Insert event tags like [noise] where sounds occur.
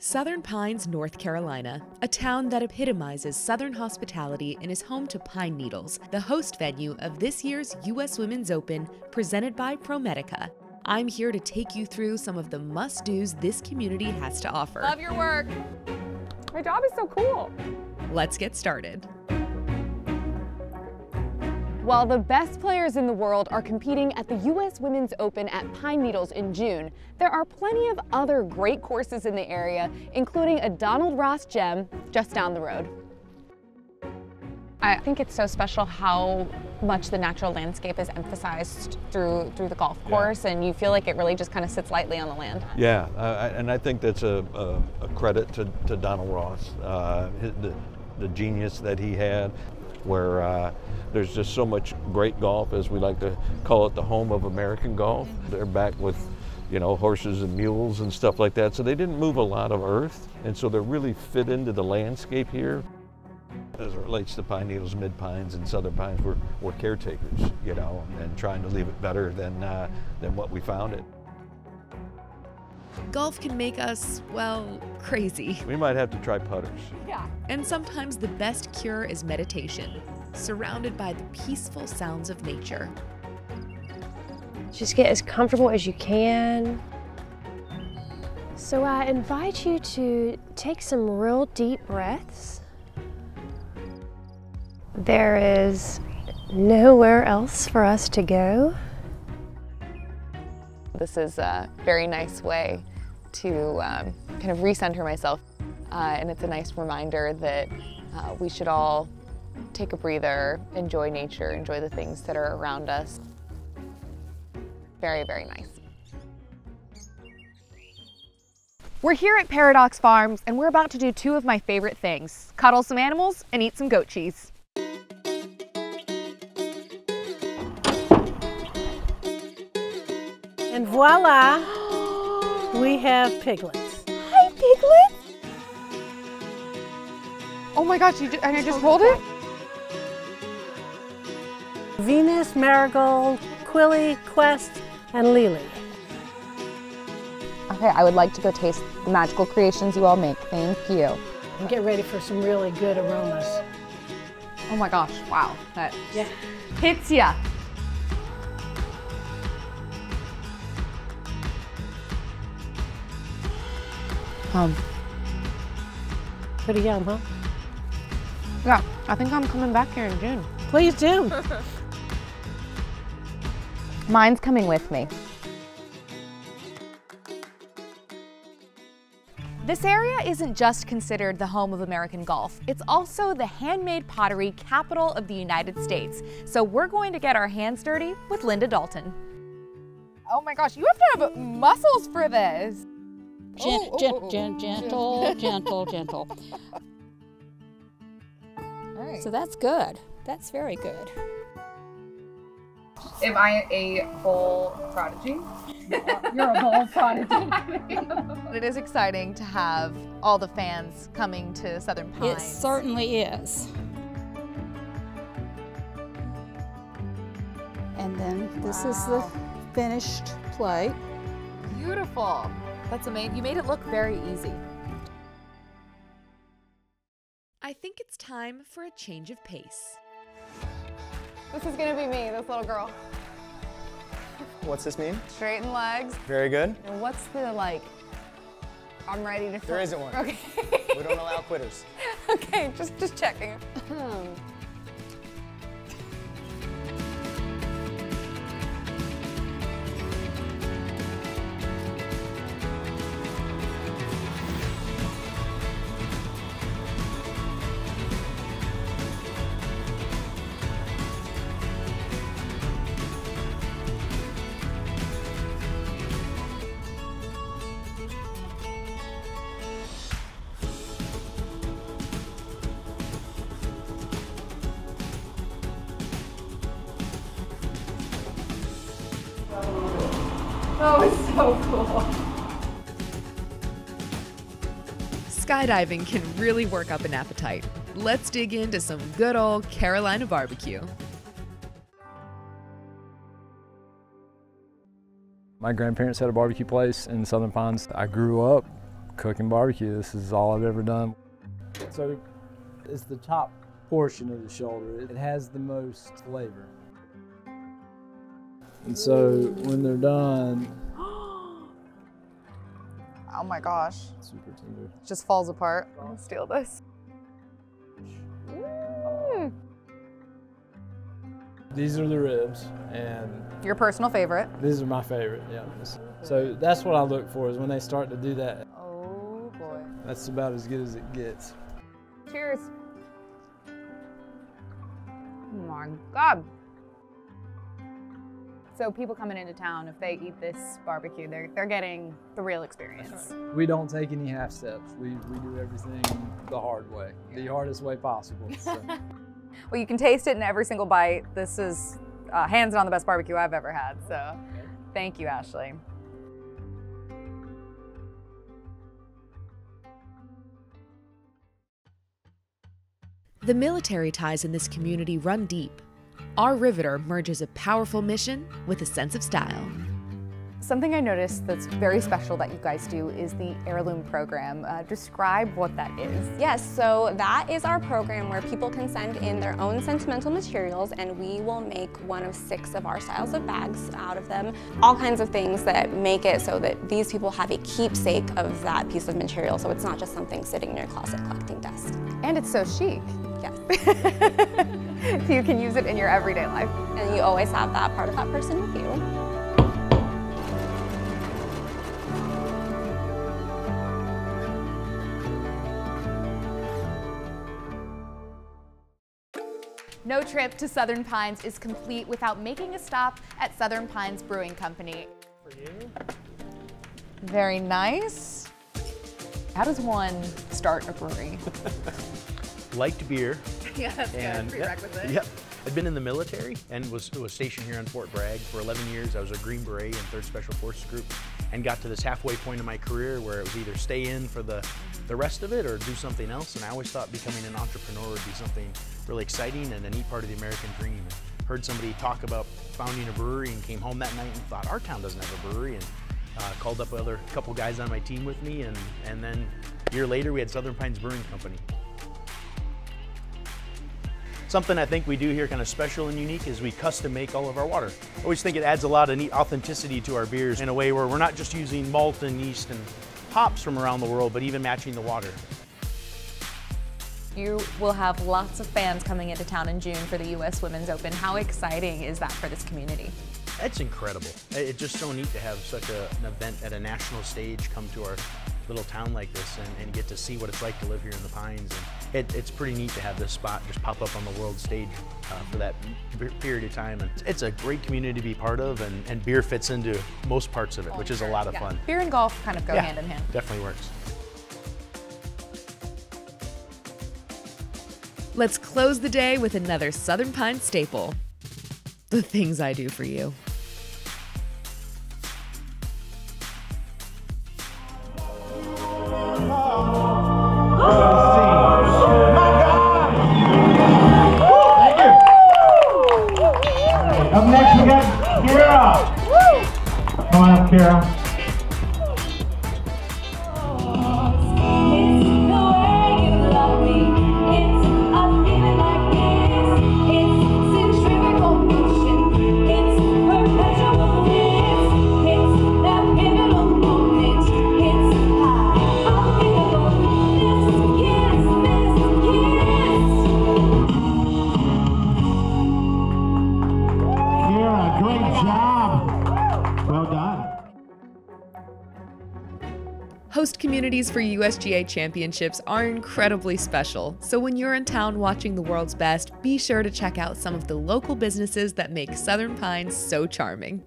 Southern Pines, North Carolina, a town that epitomizes Southern hospitality and is home to Pine Needles, the host venue of this year's U.S. Women's Open presented by ProMedica. I'm here to take you through some of the must dos this community has to offer. Love your work. My job is so cool. Let's get started. While the best players in the world are competing at the U.S. Women's Open at Pine Needles in June, there are plenty of other great courses in the area, including a Donald Ross gem just down the road. I think it's so special how much the natural landscape is emphasized through through the golf course, yeah. and you feel like it really just kind of sits lightly on the land. Yeah, uh, and I think that's a, a, a credit to, to Donald Ross, uh, the, the genius that he had where uh, there's just so much great golf, as we like to call it, the home of American golf. They're back with, you know, horses and mules and stuff like that. So they didn't move a lot of earth, and so they really fit into the landscape here. As it relates to pine needles, mid pines, and southern pines, we're, we're caretakers, you know, and trying to leave it better than uh, than what we found it. Golf can make us, well, crazy. We might have to try putters. Yeah. And sometimes the best cure is meditation, surrounded by the peaceful sounds of nature. Just get as comfortable as you can. So I invite you to take some real deep breaths. There is nowhere else for us to go. This is a very nice way to um, kind of recenter myself. Uh, and it's a nice reminder that uh, we should all take a breather, enjoy nature, enjoy the things that are around us. Very, very nice. We're here at Paradox Farms and we're about to do two of my favorite things, cuddle some animals and eat some goat cheese. And voila, we have piglets. Hi, piglets. Oh my gosh, you and I just rolled it? Venus, Marigold, Quilly, Quest, and Lily. Okay, I would like to go taste the magical creations you all make. Thank you. And get ready for some really good aromas. Oh my gosh, wow. That yeah. hits ya. Um, pretty yum, huh? Yeah, I think I'm coming back here in June. Please do. [laughs] Mine's coming with me. This area isn't just considered the home of American golf, it's also the handmade pottery capital of the United States. So we're going to get our hands dirty with Linda Dalton. Oh my gosh, you have to have muscles for this. Gent, oh, gent, oh, oh. gent, [laughs] gentle, gentle, gentle. All right. So that's good. That's very good. Am I a bowl prodigy? [laughs] You're a bowl prodigy. [laughs] it is exciting to have all the fans coming to Southern Pines. It certainly is. And then this wow. is the finished plate. Beautiful. That's amazing. You made it look very easy. I think it's time for a change of pace. This is gonna be me, this little girl. What's this mean? Straighten legs. Very good. And what's the like, I'm ready to There isn't one. Okay. we don't allow quitters. [laughs] okay, just, just checking. [clears throat] Hmm. Oh, it's so cool. Skydiving can really work up an appetite. Let's dig into some good old Carolina barbecue. My grandparents had a barbecue place in Southern Pines. I grew up cooking barbecue. This is all I've ever done. So it's the top portion of the shoulder. It has the most flavor. And so when they're done, [gasps] Oh my gosh. super tender. Just falls apart. I'm gonna steal this. Mm. These are the ribs, and Your personal favorite. these are my favorite. Yeah. So that's what I look for is when they start to do that. Oh boy. That's about as good as it gets. Cheers. Oh my god. So people coming into town, if they eat this barbecue, they're they're getting the real experience. We don't take any half steps. We, we do everything the hard way, the hardest way possible. So. [laughs] Well, you can taste it in every single bite. This is uh, hands down the best barbecue I've ever had. So, thank you, Ashley. The military ties in this community run deep. Our Riveter merges a powerful mission with a sense of style. Something I noticed that's very special that you guys do is the heirloom program. Uh, describe what that is. Yes, so that is our program where people can send in their own sentimental materials and we will make one of six of our styles of bags out of them. All kinds of things that make it so that these people have a keepsake of that piece of material so it's not just something sitting in your closet collecting dust. And it's so chic. Yes. [laughs] [laughs] you can use it in your everyday life. And you always have that part of that person with you. No trip to Southern Pines is complete without making a stop at Southern Pines Brewing Company. For you. Very nice. How does one start a brewery? [laughs] Liked beer. [laughs] yeah, that's and good. yep, Prerequisite. Yep. I'd been in the military and was, was stationed here on Fort Bragg for 11 years. I was a Green Beret in 3rd Special Forces Group and got to this halfway point in my career where it was either stay in for the, the rest of it or do something else. And I always thought becoming an entrepreneur would be something really exciting and a neat part of the American dream. And heard somebody talk about founding a brewery and came home that night and thought, our town doesn't have a brewery. And uh, called up other couple guys on my team with me. And, and then a year later, we had Southern Pines Brewing Company. Something I think we do here kind of special and unique is we custom make all of our water. I always think it adds a lot of neat authenticity to our beers in a way where we're not just using malt and yeast and hops from around the world, but even matching the water. You will have lots of fans coming into town in June for the U.S. Women's Open. How exciting is that for this community? It's incredible. It's just so neat to have such a, an event at a national stage come to our little town like this and, and get to see what it's like to live here in the Pines. And it, it's pretty neat to have this spot just pop up on the world stage uh, for that period of time. And it's a great community to be part of, and, and beer fits into most parts of it, which is a lot of Yeah. fun. Beer and golf kind of go Yeah, hand in hand. Definitely works. Let's close the day with another Southern Pine staple the things I do for you. Kira. Host communities for USGA championships are incredibly special, so when you're in town watching the world's best, be sure to check out some of the local businesses that make Southern Pines so charming.